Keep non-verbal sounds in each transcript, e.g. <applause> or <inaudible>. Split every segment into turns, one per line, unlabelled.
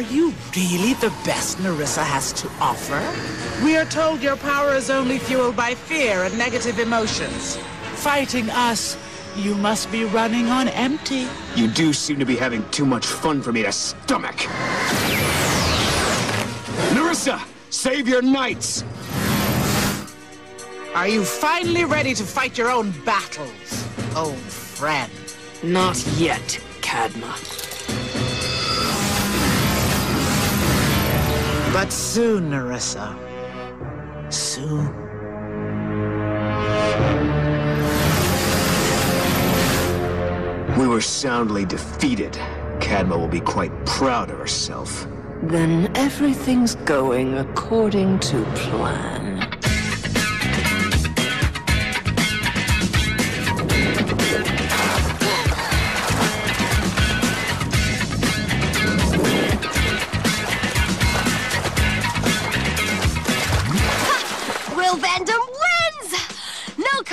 you really the best Nerissa has to offer? We are told your power is only fueled by fear and negative emotions. Fighting us, you must be running on empty.
You do seem to be having too much fun for me to stomach. Nerissa, save your knights!
Are you finally ready to fight your own battles, old friend?
Not yet, Kadma.
But soon, Nerissa. Soon.
We were soundly defeated. Kadma will be quite proud of herself.
Then everything's going according to plan.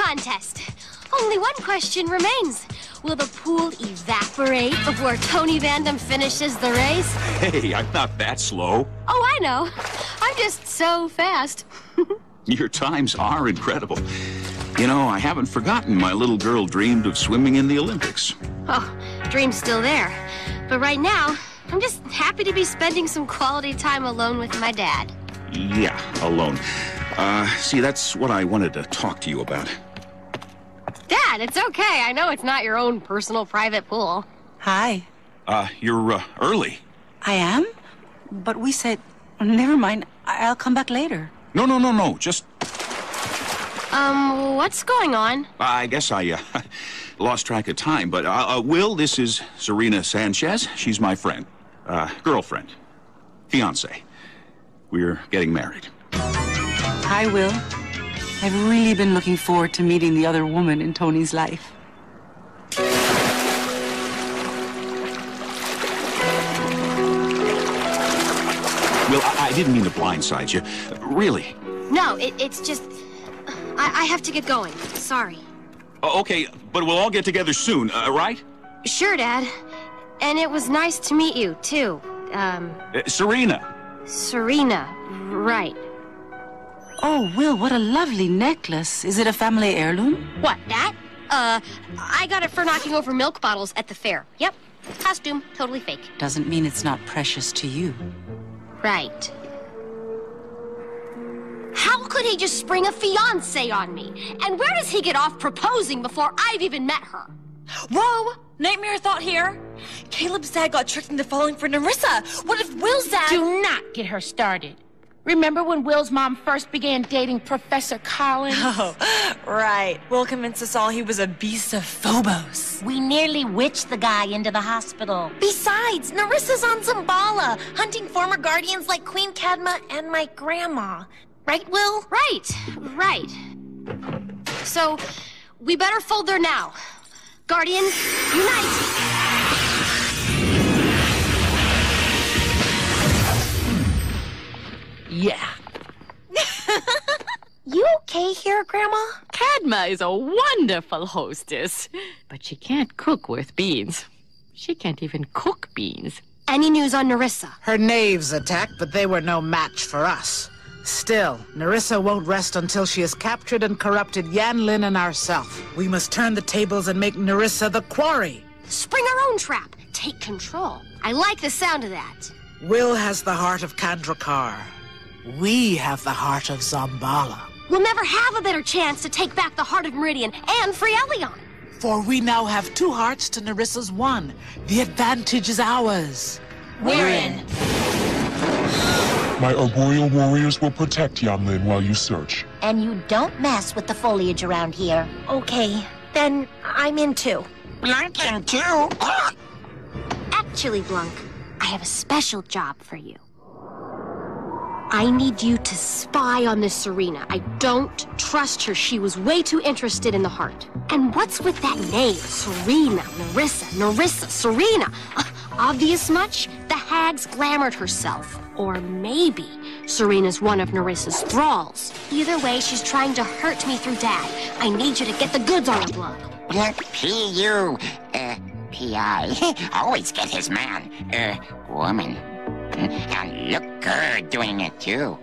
Contest. Only one question remains. Will the pool evaporate before Tony Vandom finishes the race?
Hey, I'm not that slow.
Oh, I know. I'm just so fast. <laughs>
Your times are incredible. You know, I haven't forgotten my little girl dreamed of swimming in the Olympics.
Oh, dream's still there. But right now, I'm just happy to be spending some quality time alone with my dad.
Yeah, alone. Uh, see, that's what I wanted to talk to you about.
Dad, it's okay. I know it's not your own personal private pool.
Hi.
Uh, you're uh, early.
I am? But we said, never mind, I- I'll come back later.
No, no, no, no. Just,
Um, what's going on?
I guess I uh, <laughs> lost track of time. But, uh, uh, Will, this is Serena Sanchez. She's my friend, uh, girlfriend, fiance. We're getting married.
Hi, Will. I've really been looking forward to meeting the other woman in Tony's life.
Well, I, I didn't mean to blindside you. Really.
No, it, it's just. I, I have to get going. Sorry.
Uh, okay, but we'll all get together soon, uh, right?
Sure, Dad. And it was nice to meet you, too. Um,
Uh, Serena.
Serena. Right.
Oh, Will, what a lovely necklace. Is it a family heirloom?
What, that? Uh, I got it for knocking over milk bottles at the fair. Yep. Costume, totally fake.
Doesn't mean it's not precious to you.
Right. How could he just spring a fiance on me? And where does he get off proposing before I've even met her?
Whoa! Nightmare thought here. Caleb's dad got tricked into falling for Nerissa. What if Will's dad?
Do not get her started. Remember when Will's mom first began dating Professor Collins? <laughs>
Oh, right. Will convinced us all he was a beast of Phobos.
We nearly witched the guy into the hospital.
Besides, Nerissa's on Zamballa, hunting former guardians like Queen Kadma and my grandma. Right, Will?
Right, right. So, we better fold there now. Guardians, unite!
Yeah. <laughs>
You okay here, Grandma?
Kadma is a wonderful hostess, but she can't cook with beans. She can't even cook beans.
Any news on Nerissa?
Her knaves attacked, but they were no match for us. Still, Nerissa won't rest until she has captured and corrupted Yan Lin and ourselves. We must turn the tables and make Nerissa the quarry.
Spring our own trap. Take control. I like the sound of that.
Will has the heart of Kandrakar. We have the heart of Zamballa.
We'll never have a better chance to take back the heart of Meridian and free Elyon.
For we now have two hearts to Nerissa's one. The advantage is ours.
We're in.
My arboreal warriors will protect Yan Lin while you search.
And you don't mess with the foliage around here.
Okay, then I'm in too.
Blunk Blanking too?
Actually, Blunk, I have a special job for you. I need you to spy on this Serena. I don't trust her. She was way too interested in the heart. And what's with that name? Serena, Nerissa, Nerissa, Serena. Uh, obvious much? The hag's glamored herself. Or maybe Serena's one of Nerissa's thralls. Either way, she's trying to hurt me through Dad. I need you to get the goods on her.
Blunk P.U. Uh, P.I. <laughs> Always get his man. Uh, woman. And look good doing it, too.